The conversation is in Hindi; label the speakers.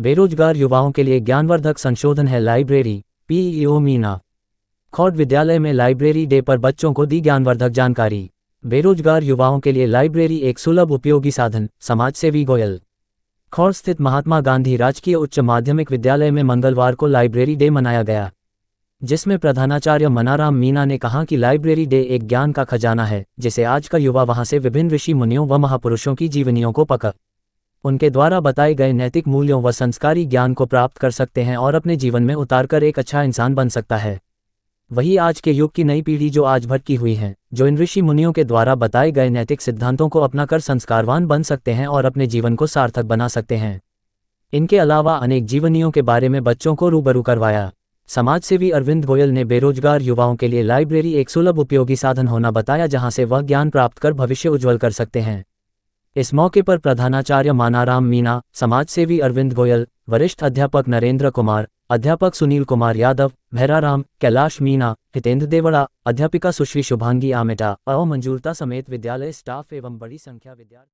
Speaker 1: बेरोजगार युवाओं के लिए ज्ञानवर्धक संशोधन है लाइब्रेरी, पीईओ मीना। खौड विद्यालय में लाइब्रेरी डे पर बच्चों को दी ज्ञानवर्धक जानकारी। बेरोजगार युवाओं के लिए लाइब्रेरी एक सुलभ उपयोगी साधन, समाजसेवी गोयल। खौड़ स्थित महात्मा गांधी राजकीय उच्च माध्यमिक विद्यालय में मंगलवार को लाइब्रेरी डे मनाया गया। जिसमें प्रधानाचार्य मनाराम मीना ने कहा कि लाइब्रेरी डे एक ज्ञान का खजाना है, जिसे आज का युवा वहाँ से विभिन्न ऋषि मुनियों व महापुरुषों की जीवनियों को पकड़ उनके द्वारा बताए गए नैतिक मूल्यों व संस्कारी ज्ञान को प्राप्त कर सकते हैं और अपने जीवन में उतारकर एक अच्छा इंसान बन सकता है। वही आज के युग की नई पीढ़ी जो आज भटकी हुई है, जो इन ऋषि मुनियों के द्वारा बताए गए नैतिक सिद्धांतों को अपनाकर संस्कारवान बन सकते हैं और अपने जीवन को सार्थक बना सकते हैं। इनके अलावा अनेक जीवनियों के बारे में बच्चों को रूबरू करवाया। समाजसेवी अरविंद गोयल ने बेरोजगार युवाओं के लिए लाइब्रेरी एक सुलभ उपयोगी साधन होना बताया जहाँ से वह ज्ञान प्राप्त कर भविष्य उज्ज्वल कर सकते हैं। इस मौके पर प्रधानाचार्य मानाराम मीना समाजसेवी अरविंद गोयल, वरिष्ठ अध्यापक नरेंद्र कुमार, अध्यापक सुनील कुमार यादव, भैराराम, कैलाश मीना हितेंद्र देवड़ा, अध्यापिका सुश्री शुभांगी आमेटा अवमंजूरता समेत विद्यालय स्टाफ एवं बड़ी संख्या विद्यार्थी